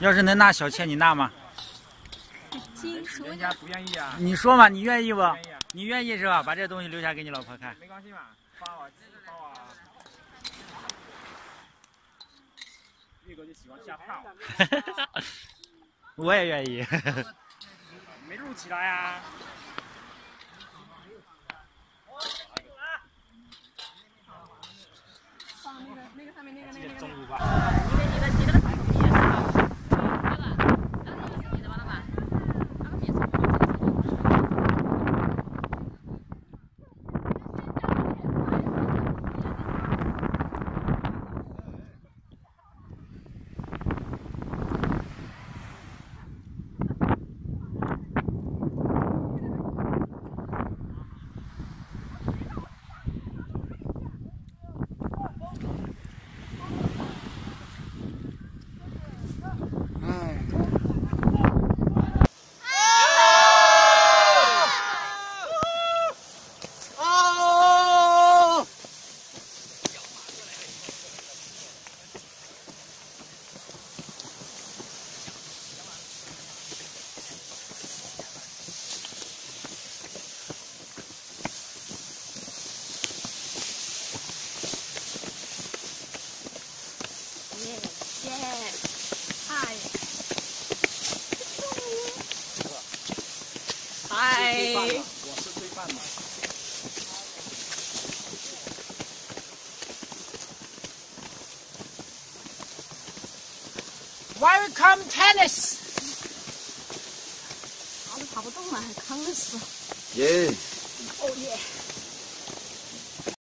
要是能纳小妾，你纳吗？人家不愿意啊。你说嘛，你愿意不？你愿意是吧？把这东西留下给你老婆看。没关系嘛，发我，发我。玉哥就喜欢下炮，我也愿意。没录起来啊。放那个那个上面那个那个那个。嗨，嗨，我是罪犯嘛。 Welcome tennis。老子爬不动了，还扛着死。耶！哦耶！